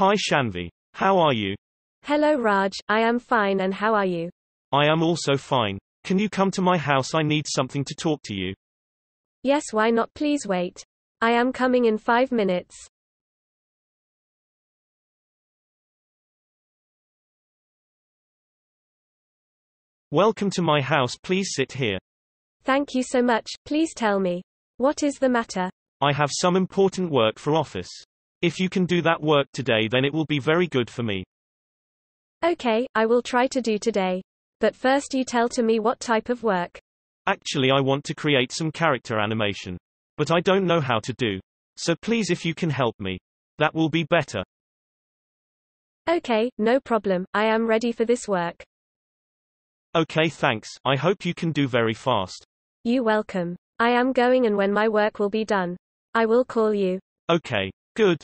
Hi Shanvi. How are you? Hello Raj, I am fine and how are you? I am also fine. Can you come to my house? I need something to talk to you. Yes, why not? Please wait. I am coming in five minutes. Welcome to my house. Please sit here. Thank you so much. Please tell me. What is the matter? I have some important work for office. If you can do that work today, then it will be very good for me. Okay, I will try to do today. But first you tell to me what type of work. Actually, I want to create some character animation. But I don't know how to do. So please, if you can help me. That will be better. Okay, no problem. I am ready for this work. Okay, thanks. I hope you can do very fast. You welcome. I am going and when my work will be done. I will call you. Okay. Good.